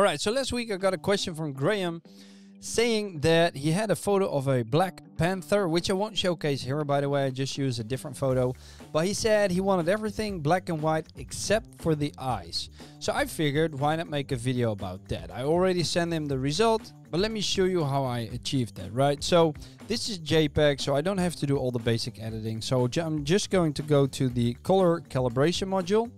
All right, so last week I got a question from Graham saying that he had a photo of a Black Panther, which I won't showcase here, by the way, I just used a different photo. But he said he wanted everything black and white except for the eyes. So I figured, why not make a video about that? I already sent him the result, but let me show you how I achieved that, right? So this is JPEG, so I don't have to do all the basic editing. So I'm just going to go to the color calibration module.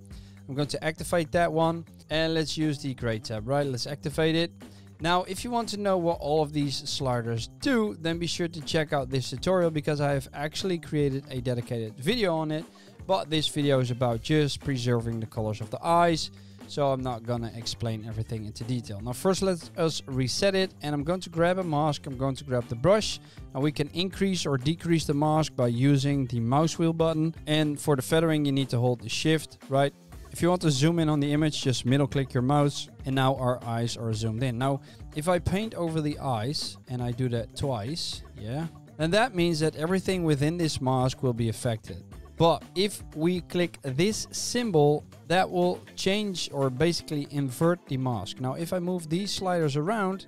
I'm going to activate that one and let's use the gray tab, right? Let's activate it. Now, if you want to know what all of these sliders do, then be sure to check out this tutorial because I have actually created a dedicated video on it. But this video is about just preserving the colors of the eyes. So I'm not gonna explain everything into detail. Now first let us reset it and I'm going to grab a mask. I'm going to grab the brush and we can increase or decrease the mask by using the mouse wheel button. And for the feathering you need to hold the shift, right? If you want to zoom in on the image, just middle click your mouse and now our eyes are zoomed in. Now, if I paint over the eyes and I do that twice, yeah, then that means that everything within this mask will be affected. But if we click this symbol, that will change or basically invert the mask. Now, if I move these sliders around,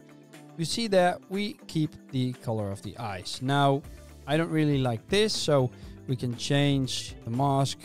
you see that we keep the color of the eyes. Now, I don't really like this, so we can change the mask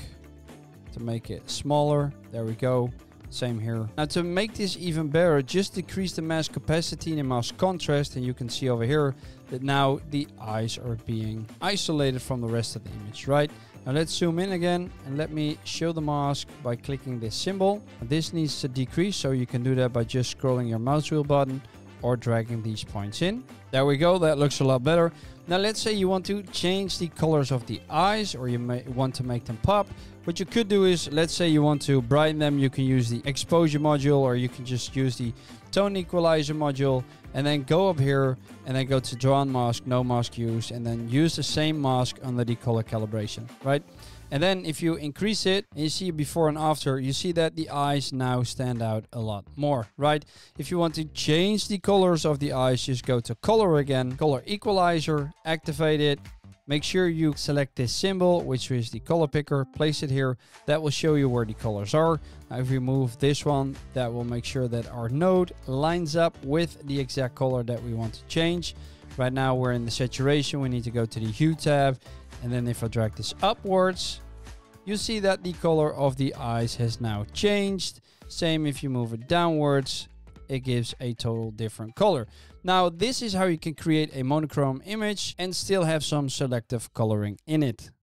to make it smaller. There we go. Same here. Now to make this even better, just decrease the mask opacity and the mask contrast and you can see over here that now the eyes are being isolated from the rest of the image, right? Now let's zoom in again and let me show the mask by clicking this symbol. This needs to decrease, so you can do that by just scrolling your mouse wheel button or dragging these points in. There we go, that looks a lot better. Now let's say you want to change the colors of the eyes or you may want to make them pop. What you could do is, let's say you want to brighten them, you can use the exposure module or you can just use the tone equalizer module and then go up here and then go to draw mask, no mask use and then use the same mask under the color calibration, right? And then if you increase it and you see before and after, you see that the eyes now stand out a lot more, right? If you want to change the colors of the eyes, just go to color again, color equalizer, activate it. Make sure you select this symbol, which is the color picker, place it here. That will show you where the colors are. Now, if we move this one, that will make sure that our node lines up with the exact color that we want to change. Right now we're in the saturation. We need to go to the hue tab and then if I drag this upwards, you see that the color of the eyes has now changed. Same if you move it downwards, it gives a total different color. Now, this is how you can create a monochrome image and still have some selective coloring in it.